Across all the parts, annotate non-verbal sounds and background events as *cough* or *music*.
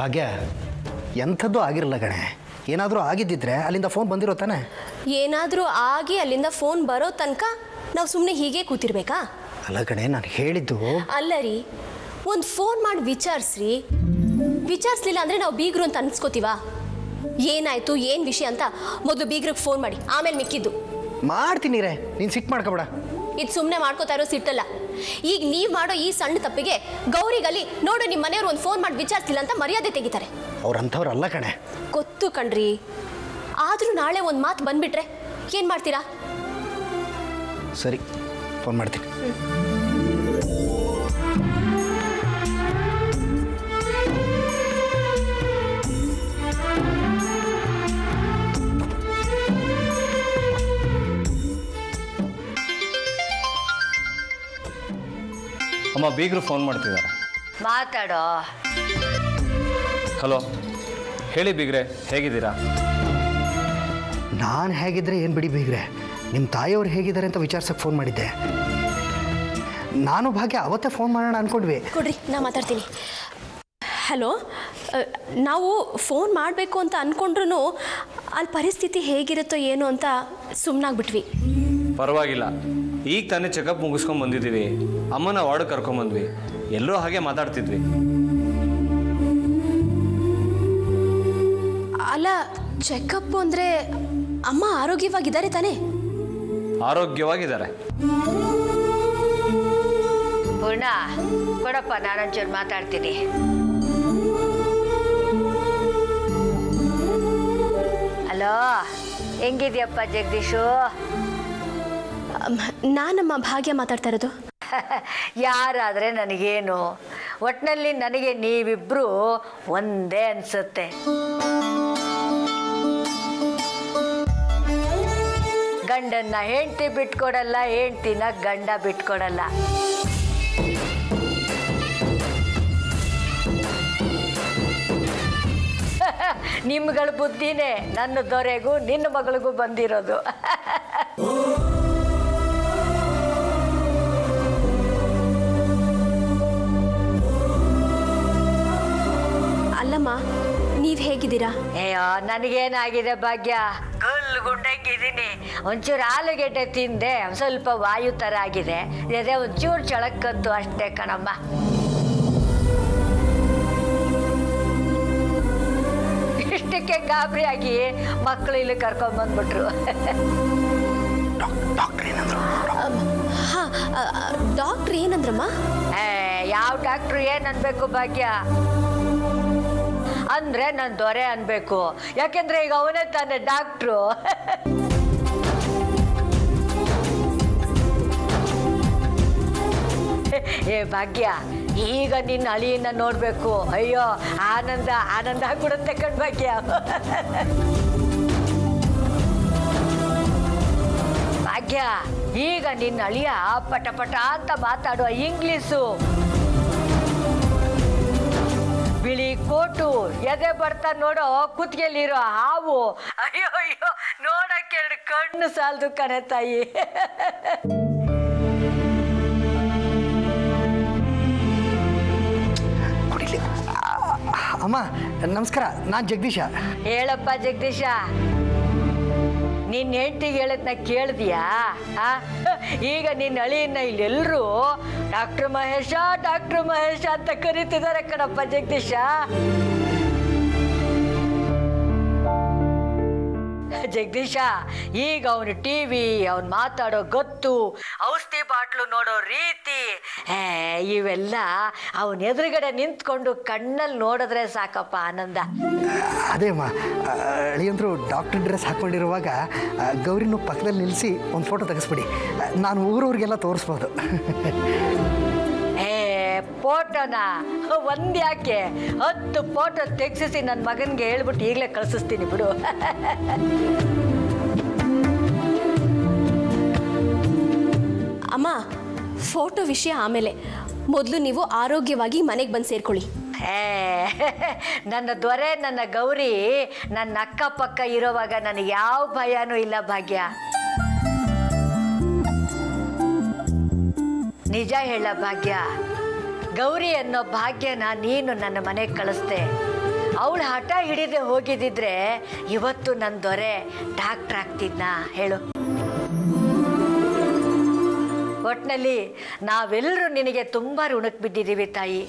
ಭಾಗ್ಯ ಎಂಥದ್ದು ಆಗಿರಲ್ಲ ಗಣೆ ಏನಾದರೂ ಆಗಿದ್ದಿದ್ರೆ ಅಲ್ಲಿಂದ ಫೋನ್ ಬಂದಿರೋ ತಾನೆ? ಏನಾದರೂ ಆಗಿ ಅಲ್ಲಿಂದ ಫೋನ್ ಬರೋ ತನಕ ನಾವು ಸುಮ್ಮನೆ ಹೀಗೆ ಕೂತಿರ್ಬೇಕಾ? ಅಲ್ಲ ಗಣೆ ನಾನು ಹೇಳಿದ್ದು ಅಲ್ಲ ರೀ ಒಂದು ಫೋನ್ ಮಾಡಿ ವಿಚಾರಿಸ್ರಿ. ವಿಚಾರಿಸ್ಲಿಲ್ಲ ಅಂದರೆ ನಾವು ಬೀಗರು ಅಂತ ಅನ್ಸ್ಕೋತೀವಾ? ಏನಾಯ್ತು ಏನು ವಿಷಯ ಅಂತ ಮೊದಲು ಬೀಗ್ರಿಗೆ ಫೋನ್ ಮಾಡಿ ಆಮೇಲೆ ಮಿಕ್ಕಿದ್ದು. ಮಾಡ್ತೀನಿ ರೇ ನೀನು ಸಿಟ್ಟು ಮಾಡ್ಕೊಬೇಡ. ಇದು ಸುಮ್ಮನೆ ಮಾಡ್ಕೋತಾ ಇರೋ ಸಿಟ್ಟಲ್ಲ. ಈಗ ನೀವು ಮಾಡೋ ಈ ಸಣ್ಣ ತಪ್ಪಿಗೆ ಗೌರಿಗಲ್ಲಿ ನೋಡು ನಿಮ್ಮ ಮನೆಯವ್ರು ಒಂದು ಫೋನ್ ಮಾಡಿ ವಿಚಾರಿಸ್ತಿಲ್ಲ ಅಂತ ಮರ್ಯಾದೆ ತೆಗಿತಾರೆ. ಅವ್ರು ಅಂಥವ್ರು ಅಲ್ಲ ಕಣೆ. ಗೊತ್ತು ಕಣ್ರಿ. ಆದರೂ ನಾಳೆ ಒಂದು ಮಾತು ಬಂದ್ಬಿಟ್ರೆ ಏನು ಮಾಡ್ತೀರಾ? ಸರಿ ಫೋನ್ ಮಾಡ್ತೀನಿ. ಅಮ್ಮ ಬೀಗರು ಫೋನ್ ಮಾಡ್ತಿದ್ದಾರೆ. ಮಾತಾಡೋ. ಹಲೋ ಹೇಳಿ ಬೀಗ್ರೆ ಹೇಗಿದ್ದೀರಾ? ನಾನು ಹೇಗಿದ್ರೆ ಏನು ಬಿಡಿ ಬೀಗ್ರೆ ನಿಮ್ಮ ತಾಯಿಯವ್ರು ಹೇಗಿದ್ದಾರೆ ಅಂತ ವಿಚಾರ್ಸಕ್ಕೆ ಫೋನ್ ಮಾಡಿದ್ದೆ. ನಾನು ಭಾಗ್ಯ ಅವತ್ತೇ ಫೋನ್ ಮಾಡೋಣ ಅನ್ಕೊಂಡ್ವಿ. ಕೊಡ್ರಿ ನಾ ಮಾತಾಡ್ತೀನಿ. ಹಲೋ ನಾವು ಫೋನ್ ಮಾಡಬೇಕು ಅಂತ ಅಂದ್ಕೊಂಡ್ರೂ ಅಲ್ಲಿ ಪರಿಸ್ಥಿತಿ ಹೇಗಿರುತ್ತೋ ಏನು ಅಂತ ಸುಮ್ಮನಾಗ್ಬಿಟ್ವಿ ಪರವಾಗಿಲ್ಲ. ಈಗ ತಾನೇ ಚೆಕಪ್ ಮುಗಿಸ್ಕೊಂಡು ಬಂದಿದ್ದೀವಿ. ಅಮ್ಮನ ವಾರ್ಡ್ ಕರ್ಕೊಂಬಂದ್ವಿ ಎಲ್ಲರೂ ಹಾಗೆ ಮಾತಾಡ್ತಿದ್ವಿ. ಅಲ್ಲ ಚೆಕಪ್ ಅಂದರೆ ಅಮ್ಮ ಆರೋಗ್ಯವಾಗಿದ್ದಾರೆ ತಾನೇ? ಆರೋಗ್ಯವಾಗಿದ್ದಾರೆ. ಪೂರ್ಣ ಕೊಡಪ್ಪ ನಾನಂಚೂರು ಮಾತಾಡ್ತೀನಿ. ಹಲೋ ಹೆಂಗಿದ್ಯಪ್ಪ ಜಗದೀಶು? ನಾನಮ್ಮ ಭಾಗ್ಯ ಮಾತಾಡ್ತಾ ಇರೋದು. *laughs* ಯಾರಾದ್ರೆ ನನಗೇನು? ಒಟ್ಟಿನಲ್ಲಿ ನನಗೆ ನೀವಿಬ್ರು ಒಂದೇ ಅನ್ಸುತ್ತೆ. ಗಂಡನ್ನ ಹೆಂಡತಿ ಬಿಟ್ಕೊಡಲ್ಲ, ಹೆಂಡ್ತಿನ ಗಂಡ ಬಿಟ್ಕೊಡಲ್ಲ. *laughs* ನಿಮ್ಗಳ ಬುದ್ಧಿನೇ ನನ್ನ ದೊರೆಗೂ ನಿನ್ನ ಮಗಳಿಗೂ ಬಂದಿರೋದು. *laughs* ಅಲ್ಲಮ್ಮ ನೀವು ಹೇಗಿದ್ದೀರಾ? ಅಯ್ಯೋ ನನಗೇನಾಗಿದೆ ಭಾಗ್ಯ? ಕಲ್ಲು ಗುಂಡಂಗಿದ್ದೀನಿ ಒಂಚೂರು ಆಲೂಗೆಡ್ಡೆ ತಿಂದೆ ಸ್ವಲ್ಪ ವಾಯು ಥರ ಆಗಿದೆ. ಅದೇ ಒಂಚೂರು ಚಳಕ್ಕದ್ದು ಅಷ್ಟೇ ಕಣಮ್ಮ. ಇಷ್ಟಕ್ಕೆ ಗಾಬರಿ ಆಗಿ ಮಕ್ಕಳು ಇಲ್ಲಿ ಕರ್ಕೊಂಡ್ಬಂದ್ಬಿಟ್ರು ಡಾಕ್ಟ್ರ್ ಏನಂದ್ರು? ಹಾಂ ಡಾಕ್ಟ್ರ್ ಏನಂದ್ರಮ್ಮ? ಏ, ಯಾವ ಡಾಕ್ಟ್ರು ಏನ್ ಅನ್ಬೇಕು ಭಾಗ್ಯ? ಅಂದ್ರೆ ನಾನು ದೊರೆ ಅನ್ಬೇಕು. ಯಾಕೆಂದ್ರೆ ಈಗ ಅವನೇ ತಾನೇ ಡಾಕ್ಟ್ರು ಏ, ಭಾಗ್ಯ, ಈಗ ನಿನ್ನ ಅಳಿಯನ್ನ ನೋಡ್ಬೇಕು. ಅಯ್ಯೋ, ಆನಂದ ಆನಂದ ಆಗ್ಬಿಡುತ್ತೆ ಕಣ್ ಭಾಗ್ಯ. ಭಾಗ್ಯ, ಈಗ ನಿನ್ನ ಅಳಿಯ ಪಟ ಪಟ ಅಂತ ಮಾತಾಡುವ ಇಂಗ್ಲೀಷು ಬಿಳಿ ಕೋಟು ಎದೆ ಬರ್ತಾ ನೋಡೋ ಕುತ್ತಿಗೆಲಿರೋ ಹಾವು. ಅಯ್ಯೋ ಅಯ್ಯೋ ನೋಡಕ್ಕೆ ಎರಡು ಕಣ್ಣು ಸಾಲದು ಕಣೆ ತಾಯಿ. ಅಮ್ಮ ನಮಸ್ಕಾರ. ನಾನ್ ಜಗದೀಶ. ಹೇಳಪ್ಪ ಜಗದೀಶ. ನಿನ್ನ ಹೆಂಡತಿ ಹೇಳದ್ನ ಕೇಳಿದ್ಯಾ? ಈಗ ನಿನ್ನ ಅಳಿಯನ್ನ ಇಲ್ಲೆಲ್ಲರೂ ಡಾಕ್ಟರ್ ಮಹೇಶ ಡಾಕ್ಟರ್ ಮಹೇಶ ಅಂತ ಕರೀತಿದ್ದಾರೆ ಕಣಪ್ಪ ಜಗದೀಶ. ಜಗದೀಶ ಈಗ ಅವನು ಟಿ ವಿ ಅವನು ಮಾತಾಡೋ ಗೊತ್ತು ಔಷಧಿ ಬಾಟ್ಲು ನೋಡೋ ರೀತಿ. ಇವೆಲ್ಲ ಅವನ ಎದುರುಗಡೆ ನಿಂತ್ಕೊಂಡು ಕಣ್ಣಲ್ಲಿ ನೋಡಿದ್ರೆ ಸಾಕಪ್ಪ ಆನಂದ. ಅದೇ ಅಮ್ಮ ಅಳಿಯಂದ್ರು ಡಾಕ್ಟರ್ ಡ್ರೆಸ್ ಹಾಕ್ಕೊಂಡಿರುವಾಗ ಆ, ಗೌರಿನೂ ಪಕ್ಕದಲ್ಲಿ ನಿಲ್ಲಿಸಿ ಒಂದು ಫೋಟೋ ತೆಗೆಸ್ಬಿಡಿ. ನಾನು ಊರವ್ರಿಗೆಲ್ಲ ತೋರಿಸ್ಬೋದು. ಫೋಟೋನ? ಒಂದ್ ಯಾಕೆ ಹತ್ತು ಫೋಟೋ ತೆಗ್ಸಿಸಿ ನನ್ನ ಮಗನಿಗೆ ಹೇಳ್ಬಿಟ್ಟು ಈಗಲೇ ಕಳ್ಸಿಸ್ತೀನಿ ಬಿಡು. ಅಮ್ಮ ಫೋಟೋ ವಿಷಯ ಆಮೇಲೆ. ಮೊದಲು ನೀವು ಆರೋಗ್ಯವಾಗಿ ಮನೆಗೆ ಬಂದು ಸೇರ್ಕೊಳ್ಳಿ. ಏ ನನ್ನ ದೊರೆ ನನ್ನ ಗೌರಿ ನನ್ನ ಅಕ್ಕಪಕ್ಕ ಇರೋವಾಗ ನನಗೆ ಯಾವ ಭಯನೂ ಇಲ್ಲ ಭಾಗ್ಯ. ನಿಜ ಹೇಳ ಭಾಗ್ಯ. ಗೌರಿ ಅನ್ನೋ ಭಾಗ್ಯನ ನೀನು ನನ್ನ ಮನೆಗೆ ಕಳಿಸ್ದೆ. ಅವಳು ಹಠ ಹಿಡಿದೆ ಹೋಗಿದ್ದಿದ್ರೆ ಇವತ್ತು ನನ್ನ ದೊರೆ ಡಾಕ್ಟ್ರ್ ಆಗ್ತಿದ್ನ ಹೇಳು. ಒಟ್ನಲ್ಲಿ ನಾವೆಲ್ಲರೂ ನಿನಗೆ ತುಂಬ ಋಣಕ್ಕೆ ಬಿದ್ದಿದ್ದೀವಿ ತಾಯಿ.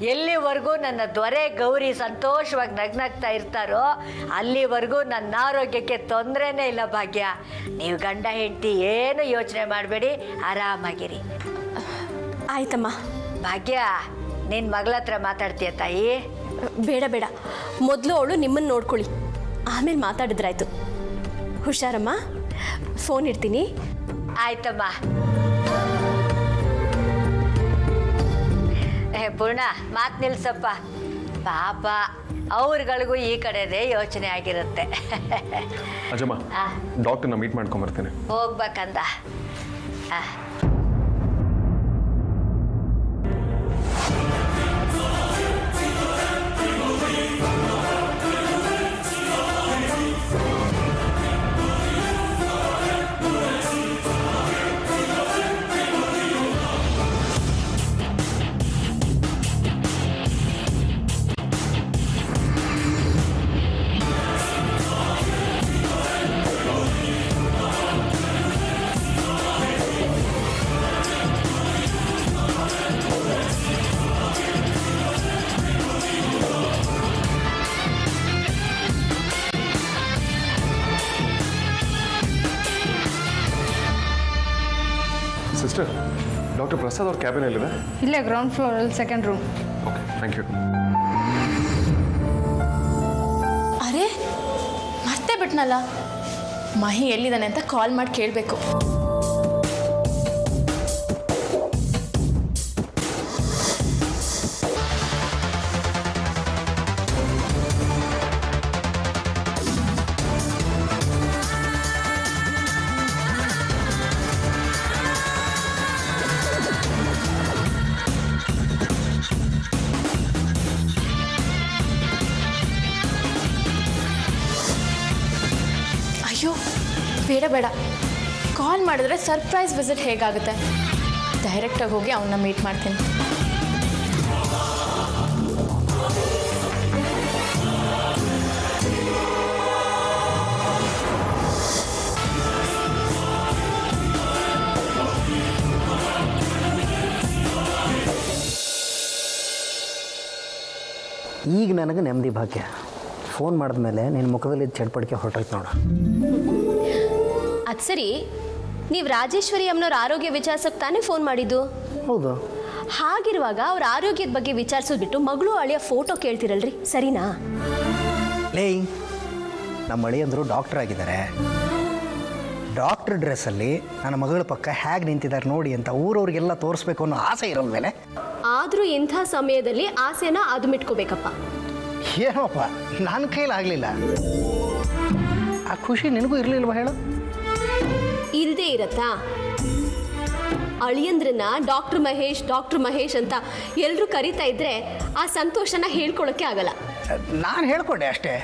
ಎಲ್ಲಿವರೆಗೂ ನನ್ನ ದೊರೆ ಗೌರಿ ಸಂತೋಷವಾಗಿ ನಗ್ನಗ್ತಾ ಇರ್ತಾರೋ ಅಲ್ಲಿವರೆಗೂ ನನ್ನ ಆರೋಗ್ಯಕ್ಕೆ ತೊಂದರೆನೇ ಇಲ್ಲ ಭಾಗ್ಯ. ನೀವು ಗಂಡ ಹೆಂಡತಿ ಏನು ಯೋಚನೆ ಮಾಡಬೇಡಿ ಆರಾಮಾಗಿರಿ. ಆಯ್ತಮ್ಮ. ಭಾಗ್ಯ ನಿನ್ನ ಮಗಳ ಹತ್ರ ಮಾತಾಡ್ತೀಯ ತಾಯಿ? ಬೇಡ ಬೇಡ. ಮೊದಲು ಅವಳು ನಿಮ್ಮನ್ನು ನೋಡ್ಕೊಳ್ಳಿ. ಆಮೇಲೆ ಮಾತಾಡಿದ್ರಾಯ್ತು. ಹುಷಾರಮ್ಮ? ಫೋನ್ ಇಡ್ತೀನಿ. ಆಯ್ತಮ್ಮ. ಪೂರ್ಣ ಮಾತು ನಿಲ್ಸಪ್ಪ. ಪಾಪ ಅವ್ರಗಳಿಗೂ ಈ ಕಡೆದೇ ಯೋಚನೆ ಆಗಿರುತ್ತೆ. ಡಾಕ್ಟರ್ನ ಮೀಟ್ ಮಾಡ್ಕೊಂಬರ್ತೀನಿ. ಹೋಗ್ಬೇಕಂದ ಸಿಸ್ಟರ್ ಡಾಕ್ಟರ್ ಪ್ರಸಾದ್ ಅವ್ರ ಕ್ಯಾಬಿನ್ ಎಲ್ಲಿದೆ ಇಲ್ಲೇ ground ಫ್ಲೋರಲ್ಲಿ second room okay thank you ಅರೆ ಮರ್ತೇ ಬಿಟ್ನಲ್ಲ? ಮಹಿ ಎಲ್ಲಿದ್ದಾನೆ ಅಂತ ಕಾಲ್ ಮಾಡಿ ಕೇಳಬೇಕು. ಅಯ್ಯೋ, ಬೇಡ ಬೇಡ. ಕಾಲ್ ಮಾಡಿದ್ರೆ ಸರ್ಪ್ರೈಸ್ ವಿಸಿಟ್ ಹೇಗಾಗುತ್ತೆ? ಡೈರೆಕ್ಟಾಗಿ ಹೋಗಿ ಅವನ್ನ ಮೀಟ್ ಮಾಡ್ತೀನಿ. ಈಗ ನನಗೆ ನೆಮ್ಮದಿ ಭಾಗ್ಯ. ಫೋನ್ ಮಾಡಿದ್ಮೇಲೆ ನಿನ್ನ ಮುಖದಲ್ಲಿ ಚಡ್ಪಡಿಕೆ ಹೊರಟೋಯ್ತು ನೋಡು. ಅದು ಸರಿ. ನೀವು ರಾಜೇಶ್ವರಿ ಅಮ್ಮನವ್ರ ಆರೋಗ್ಯ ವಿಚಾರಿಸಕ್ಕೆ ತಾನೇ ಫೋನ್ ಮಾಡಿದ್ದು? ಹೌದು. ಹಾಗಿರುವಾಗ ಅವ್ರ ಆರೋಗ್ಯದ ಬಗ್ಗೆ ವಿಚಾರಿಸೋದು ಬಿಟ್ಟು ಮಗಳು ಅಳಿಯ ಫೋಟೋ ಕೇಳ್ತಿರಲ್ರಿ. ಸರಿನಾ? ಲೇ ನಮ್ಮ ಅಳಿಯಂದರು ಡಾಕ್ಟರ್ ಆಗಿದ್ದಾರೆ. ಡಾಕ್ಟರ್ ಡ್ರೆಸ್ಸಲ್ಲಿ ನನ್ನ ಮಗಳ ಪಕ್ಕ ಹೇಗೆ ನಿಂತಿದ್ದಾರೆ ನೋಡಿ ಅಂತ ಊರವ್ರಿಗೆಲ್ಲ ತೋರಿಸ್ಬೇಕು ಅನ್ನೋ ಆಸೆ ಇರೋದ್ಮೇಲೆ ಆದರೂ ಇಂಥ ಸಮಯದಲ್ಲಿ ಆಸೆನ ಅದುಮಿಟ್ಕೋಬೇಕಪ್ಪ. ಏನೋಪ್ಪ ನನ್ನ ಕೈಲಾಗಲಿಲ್ಲ. ಆ ಖುಷಿ ನಿನಗೂ ಇರಲಿಲ್ವ ಹೇಳು? ಇಲ್ದೇ ಇರತ್ತಾ? ಅಳಿಯಂದ್ರನ್ನ ಡಾಕ್ಟರ್ ಮಹೇಶ್ ಡಾಕ್ಟರ್ ಮಹೇಶ್ ಅಂತ ಎಲ್ಲರೂ ಕರಿತಾ ಇದ್ರೆ ಆ ಸಂತೋಷನ ಹೇಳ್ಕೊಳಕ್ಕೆ ಆಗಲ್ಲ. ನಾನು ಹೇಳ್ಕೊಂಡೆ ಅಷ್ಟೇ.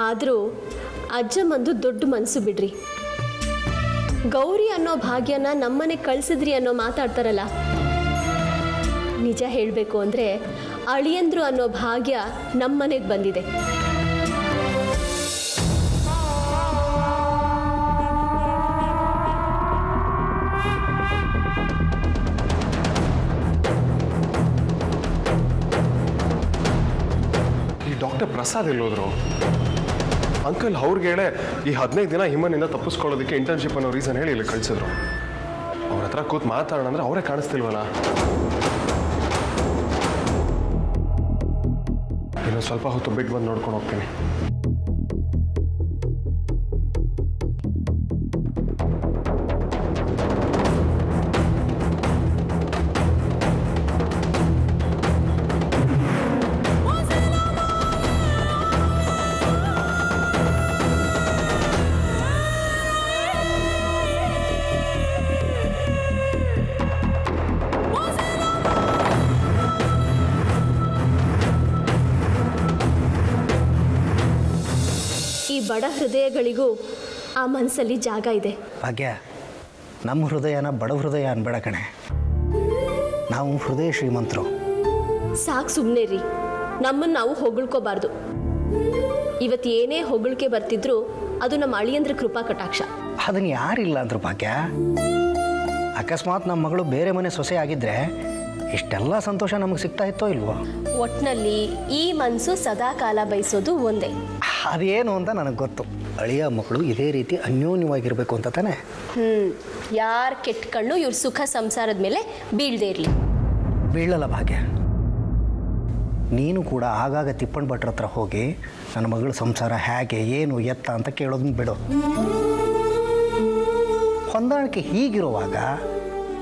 ಆದರೂ ಅಜ್ಜಮ್ಮಂದು ದೊಡ್ಡ ಮನಸ್ಸು ಬಿಡ್ರಿ. ಗೌರಿ ಅನ್ನೋ ಭಾಗ್ಯನ ನಮ್ಮನೆ ಕಳ್ಸಿದ್ರಿ ಅನ್ನೋ ಮಾತಾಡ್ತಾರಲ್ಲ. ನಿಜ ಹೇಳಬೇಕು ಅಂದರೆ ಅಳಿಯಂದ್ರು ಅನ್ನೋ ಭಾಗ್ಯ ನಮ್ಮನೆಗೆ ಬಂದಿದೆ. ಡಾಕ್ಟರ್ ಪ್ರಸಾದ್ ಎಲ್ಲೋದ್ರು? ಅಂಕಲ್ ಅವ್ರಿಗೆ ಹೇಳೆ ಈ ಹದಿನೈದು ದಿನ ಹಿಮನಿಂದ ತಪ್ಪಿಸ್ಕೊಳ್ಳೋದಕ್ಕೆ ಇಂಟರ್ನ್ಶಿಪ್ ಅನ್ನೋ ರೀಸನ್ ಹೇಳಿ ಇಲ್ಲಿ ಕಳಿಸಿದ್ರು. ಅವ್ರ ಹತ್ರ ಕೂತ್ ಮಾತಾಡೋಣ ಅಂದ್ರೆ ಅವರೇ ಕಾಣಿಸ್ತಿಲ್ವಲ್ಲ? ಇನ್ನು ಸ್ವಲ್ಪ ಹೊತ್ತು ಬಿಟ್ಟು ಬಂದು ನೋಡ್ಕೊಂಡು ಹೋಗ್ತೀನಿ. ಹೃದಯಗಳಿಗೂ ಆ ಮನಸ್ಸಲ್ಲಿ ಜಾಗ ಇದೆ. ಭಾಗ್ಯ ನಮ್ಮ ಹೃದಯನ ಬಡ ಹೃದಯ ಅನ್ಬೇಡ ಕಣೆ. ನಾವು ಹೃದಯ ಶ್ರೀಮಂತರು. ಸಾಕು ಸುಮ್ಮನೆ ರೀ ನಮ್ಮನ್ನು ನಾವು ಹೊಗಳ್ಕೋಬಾರ್ದು. ಇವತ್ತು ಏನೇ ಹೊಗಳಿಕೆ ಬರ್ತಿದ್ರು ಅದು ನಮ್ಮ ಅಳಿಯಂದ್ರ ಕೃಪಾ ಕಟಾಕ್ಷ. ಅದನ್ನು ಯಾರಿಲ್ಲ ಅಂದ್ರು ಭಾಗ್ಯ? ಅಕಸ್ಮಾತ್ ನಮ್ಮ ಮಗಳು ಬೇರೆ ಮನೆ ಸೊಸೆ ಆಗಿದ್ರೆ ಇಷ್ಟೆಲ್ಲ ಸಂತೋಷ ನಮಗೆ ಸಿಗ್ತಾ ಇತ್ತೋ ಇಲ್ವೋ? ಒಟ್ನಲ್ಲಿ ಈ ಮನಸ್ಸು ಸದಾ ಕಾಲ ಬಯಸೋದು ಒಂದೇ. ಅದೇನು ಅಂತ ನನಗೆ ಗೊತ್ತು. ಅಳಿಯ ಮಕ್ಕಳು ಇದೇ ರೀತಿ ಅನ್ಯೋನ್ಯವಾಗಿರಬೇಕು ಅಂತ ತಾನೆ? ಹ್ಮ್. ಯಾರು ಕೆಟ್ಟ ಕಣ್ಣು ಇವ್ರ ಸುಖ ಸಂಸಾರದ ಮೇಲೆ ಬೀಳದೆ ಇರಲಿ. ಬೀಳಲ್ಲ ಭಾಗ್ಯ. ನೀನು ಕೂಡ ಆಗಾಗ ತಿಪ್ಪಣ್ಣ ಭಟ್ರ ಹತ್ರ ಹೋಗಿ ನನ್ನ ಮಗಳ ಸಂಸಾರ ಹೇಗೆ ಏನು ಎತ್ತ ಅಂತ ಕೇಳೋದನ್ನ ಬಿಡು. ಹೊಂದಾಣಿಕೆ ಹೀಗಿರುವಾಗ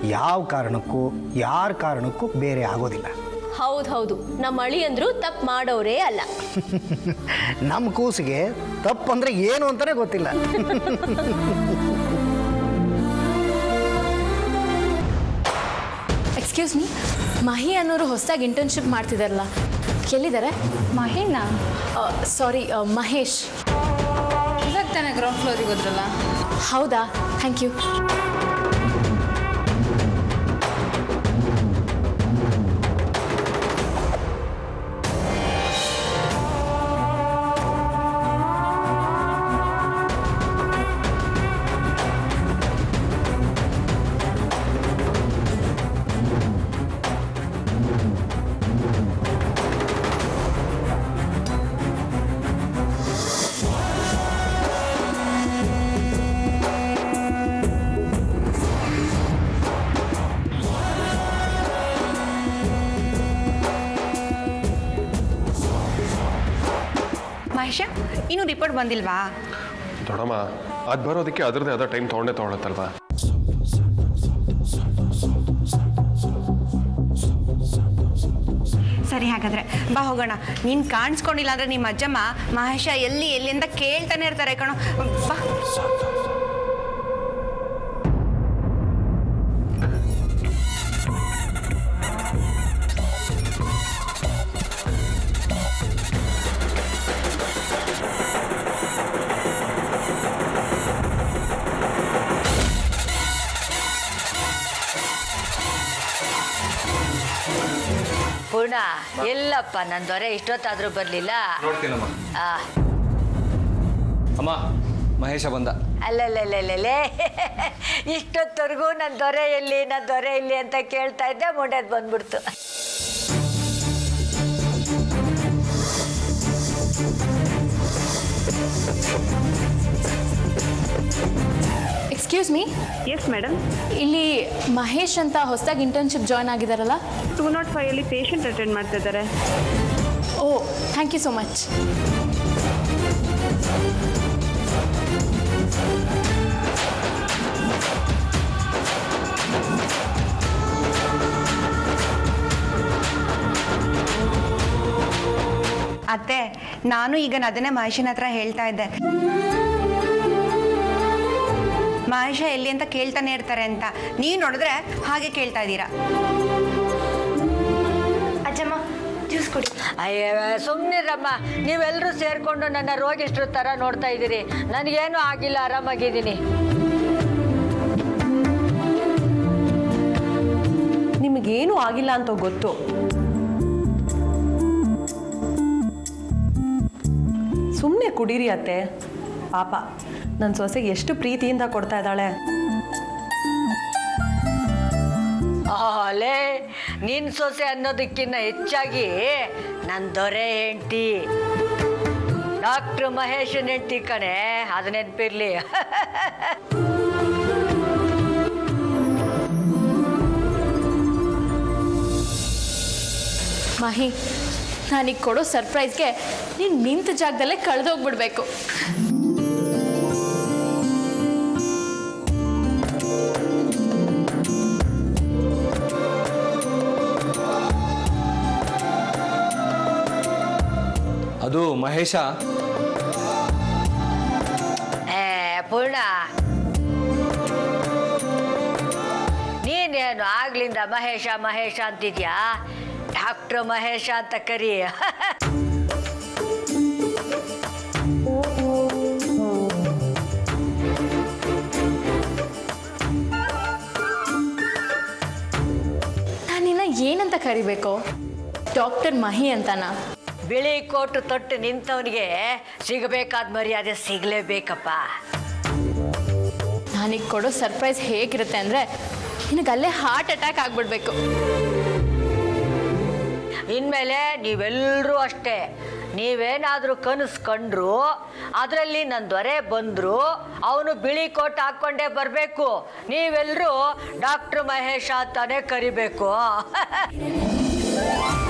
ಯಾವ ಕಾರಣಕ್ಕೂ ಯಾರ ಕಾರಣಕ್ಕೂ ಬೇರೆ ಆಗೋದಿಲ್ಲ. ಹೌದು ಹೌದು. ನಮ್ಮ ಅಳಿಯಂದ್ರು ತಪ್ಪು ಮಾಡೋರೇ ಅಲ್ಲ. *laughs* ನಮ್ಮ ಕೂಸಿಗೆ ತಪ್ಪಂದ್ರೆ ಏನು ಅಂತಾನೆ ಗೊತ್ತಿಲ್ಲ. ಎಕ್ಸ್ಕ್ಯೂಸ್ ಮೀ ಮಹಿ ಅನ್ನೋರು ಹೊಸದಾಗಿ ಇಂಟರ್ನ್ಶಿಪ್ ಮಾಡ್ತಿದಾರಲ್ಲ. ಎಲ್ಲಿದ್ದಾರೆ ಮಹಿನ? ಸಾರಿ ಮಹೇಶ್. ಇವಾಗ ತಾನೇ ಗ್ರೌಂಡ್ ಫ್ಲೋರಿಗೆ ಹೋದ್ರಲ್ಲ? ಹೌದಾ? ಥ್ಯಾಂಕ್ ಯು ಮಹೇಶ ಇನ್ನೂ ರಿಪೋರ್ಟ್ ಬಂದಿಲ್ವಾ? ದೊಡಮ್ಮ ಅದು ಬರೋದಕ್ಕೆ ಅದರದೇ ಆದ ಟೈಮ್ ತೊಗೊಂಡೇ ತೊಗೊಳತ್ತಲ್ವಾ? ಸರಿ ಹಾಗಾದ್ರೆ ಬಾ ಹೋಗೋಣ. ನೀನು ಕಾಣಿಸ್ಕೊಂಡಿಲ್ಲ ಅಂದ್ರೆ ನಿಮ್ಮ ಅಜ್ಜಮ್ಮ ಮಹೇಶ ಎಲ್ಲಿ ಎಲ್ಲಿಂದ ಕೇಳ್ತಾನೆ ಇರ್ತಾರೆ ಕಣೋ. ಬಾ. ಪೂರ್ಣ ಎಲ್ಲಪ್ಪ ನನ್ನ ದೊರೆ ಇಷ್ಟೊತ್ತಾದ್ರೂ ಬರಲಿಲ್ಲ. ಅಮ್ಮ ಮಹೇಶ ಬಂದ. ಅಲ್ಲಲ್ಲೇ ಇಷ್ಟೊತ್ತವರೆಗೂ ನನ್ನ ದೊರೆ ಎಲ್ಲಿ ನನ್ನ ದೊರೆ ಇಲ್ಲಿ ಅಂತ ಕೇಳ್ತಾ ಇದ್ದೆ ಮುಂಡೆದ್ ಬಂದ್ಬಿಡ್ತು. ಎಕ್ಸ್ಕ್ಯೂಸ್ ಮೀ ಎಸ್ ಮೇಡಮ್ ಇಲ್ಲಿ ಮಹೇಶ್ ಅಂತ ಹೊಸದಾಗಿ ಇಂಟರ್ನ್ಶಿಪ್ ಜಾಯ್ನ್ ಆಗಿದಾರಲ್ಲ? ಟೂ ನಾಟ್ ಫೈವ್ ಅಲ್ಲಿ ಪೇಷಂಟ್ ಅಟೆಂಡ್ ಮಾಡ್ತಾ ಇದ್ದಾರೆ. ಓ ಥ್ಯಾಂಕ್ ಯು ಸೊ ಮಚ್ ಅತ್ತೆ ನಾನು ಈಗ ಅದನ್ನೇ ಮಹೇಶನ ಹತ್ರ ಹೇಳ್ತಾ ಇದ್ದೆ. ಮಹೇಶ ಎಲ್ಲಿ ಅಂತ ಕೇಳ್ತಾನೆ ಇರ್ತಾರೆ ಅಂತ. ನೀವು ನೋಡಿದ್ರೆ ಹಾಗೆ ಕೇಳ್ತಾ ಇದ್ದೀರಾ. ಅಜ್ಜಮ್ಮ ಜ್ಯೂಸ್ ಕೊಡಿ. ಅಯ್ಯ ಸುಮ್ಮನಿರಮ್ಮ ನೀವೆಲ್ಲರೂ ಸೇರಿಕೊಂಡು ನನ್ನ ರೋಗಿಷ್ಟ್ರ ಥರ ನೋಡ್ತಾ ಇದ್ದೀರಿ. ನನಗೇನು ಆಗಿಲ್ಲ ಆರಾಮಾಗಿದ್ದೀನಿ. ನಿಮಗೇನು ಆಗಿಲ್ಲ ಅಂತ ಗೊತ್ತು. ಸುಮ್ಮನೆ ಕುಡೀರಿ ಅತ್ತೆ. ಪಾಪ. ನನ್ನ ಸೊಸೆಗೆ ಎಷ್ಟು ಪ್ರೀತಿಯಿಂದ ಕೊಡ್ತಾ ಇದ್ದಾಳೆ. ಅಲೇ ನಿನ್ ಸೊಸೆ ಅನ್ನೋದಕ್ಕಿಂತ ಹೆಚ್ಚಾಗಿ ನನ್ನ ದೊರೆ ಹೆಂಡತಿ. ಡಾಕ್ಟರ್ ಮಹೇಶನ್ ಹೆಂಡತಿ ಕಣೆ ಅದು ನೆನಪಿರ್ಲಿ. ಮಹಿ ನಾನೀಗ ಕೊಡೋ ಸರ್ಪ್ರೈಸ್ಗೆ ನೀನು ನಿಂತ ಜಾಗದಲ್ಲೇ ಕಳೆದೋಗ್ಬಿಡ್ಬೇಕು. ಅದು ಮಹೇಶ. ಪೂರ್ಣ. ನೀನೇನು ಆಗ್ಲಿಂದ ಮಹೇಶ ಮಹೇಶ ಅಂತಿದ್ಯಾ? ಡಾಕ್ಟರ್ ಮಹೇಶ ಅಂತ ಕರಿ. ನಾನಿನ್ನ ಏನಂತ ಕರಿಬೇಕು? ಡಾಕ್ಟರ್ ಮಹಿ ಅಂತನಾ? ಬಿಳಿ ಕೋಟು ತೊಟ್ಟು ನಿಂತವನಿಗೆ ಸಿಗಬೇಕಾದ ಮರ್ಯಾದೆ ಸಿಗಲೇಬೇಕಪ್ಪ. ನಾನೀಗ ಕೊಡೋ ಸರ್ಪ್ರೈಸ್ ಹೇಗಿರುತ್ತೆ ಅಂದರೆ ನಿನಗೆ ಅಲ್ಲೇ ಹಾರ್ಟ್ ಅಟ್ಯಾಕ್ ಆಗ್ಬಿಡ್ಬೇಕು. ಇನ್ಮೇಲೆ ನೀವೆಲ್ಲರೂ ಅಷ್ಟೇ. ನೀವೇನಾದರೂ ಕನಸು ಕಂಡ್ರು ಅದರಲ್ಲಿ ನನ್ನ ದೊರೆ ಬಂದರು ಅವನು ಬಿಳಿ ಕೋಟ್ ಹಾಕ್ಕೊಂಡೇ ಬರಬೇಕು. ನೀವೆಲ್ಲರೂ ಡಾಕ್ಟರ್ ಮಹೇಶ ಅಂತಾನೆ ಕರಿಬೇಕು. *laughs*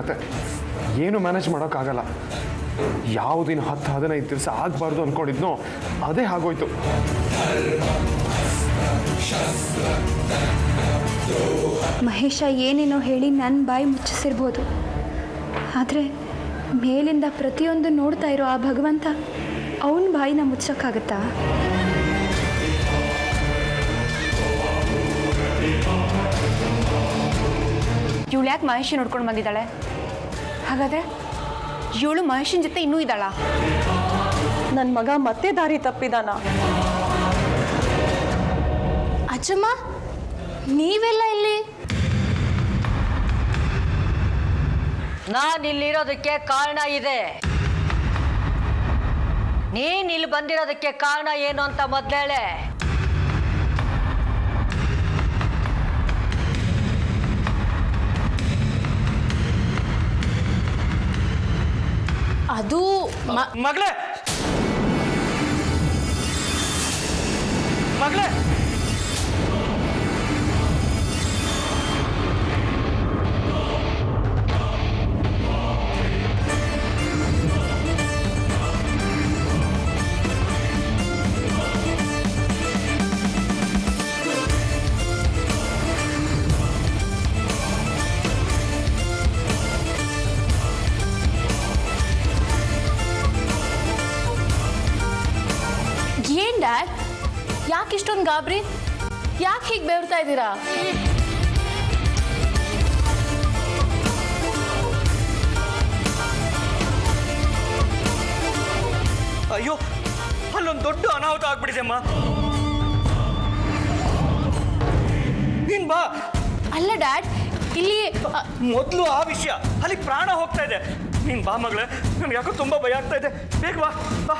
ಕತೆ. ಏನು ಮ್ಯಾನೇಜ್ ಮಾಡೋಕ್ಕಾಗಲ್ಲ. ಯಾವುದಿನ ಹತ್ತು ಹದಿನೈದು ದಿವಸ ಆಗಬಾರ್ದು ಅಂದ್ಕೊಂಡಿದ್ನೋ ಅದೇ ಆಗೋಯ್ತು. ಮಹೇಶ ಏನೇನೋ ಹೇಳಿ ನನ್ನ ಬಾಯಿ ಮುಚ್ಚಿಸಿರ್ಬೋದು. ಆದರೆ ಮೇಲಿಂದ ಪ್ರತಿಯೊಂದು ನೋಡ್ತಾ ಇರೋ ಆ ಭಗವಂತ ಅವನ ಬಾಯಿನ ಮುಚ್ಚೋಕ್ಕಾಗತ್ತಾ? ಇವಳು ಯಾಕೆ ಮಹೇಶಿ ನೋಡ್ಕೊಂಡು ಬಂದಿದ್ದಾಳೆ? ಹಾಗಾದ್ರೆ ಇವಳು ಮಹೇಶನ್ ಜೊತೆ ಇನ್ನೂ ಇದ್ದಾಳ? ನನ್ನ ಮಗ ಮತ್ತೆ ದಾರಿ ತಪ್ಪಿದಾನ? ಅಜ್ಜಮ್ಮ ನೀವೆಲ್ಲ ಇಲ್ಲಿ? ನಾನು ಇಲ್ಲಿರೋದಕ್ಕೆ ಕಾರಣ ಇದೆ. ನೀನ್ ಇಲ್ಲಿ ಬಂದಿರೋದಕ್ಕೆ ಕಾರಣ ಏನು ಅಂತ ಮೊದ್ಲೇಳೆ. ಅದು ಮಗಳೇ! ಮಗಳೇ! ಯಾಕೆ ಇಷ್ಟೊಂದು ಗಾಬರಿ? ಯಾಕೆ ಹೀಗೆ ಬೆವರ್ತಾ ಇದ್ದೀರಾ? ಅಯ್ಯೋ ಅಲ್ಲೊಂದು ದೊಡ್ಡ ಅನಾಹುತ ಆಗ್ಬಿಟ್ಟಿದೆ ಅಮ್ಮ. ನೀನ್ ಬಾ. ಅಲ್ಲ ಡ್ಯಾಡ್ ಇಲ್ಲಿ ಮೊದಲು ಆ ವಿಷಯ ಅಲ್ಲಿ ಪ್ರಾಣ ಹೋಗ್ತಾ ಇದೆ. ನೀನ್ ಬಾ ಮಗಳೇ ನಮ್ಗೆ ಯಾಕೋ ತುಂಬಾ ಭಯ ಆಗ್ತಾ ಇದೆ. ಬೇಗ ಬಾ ಬಾ.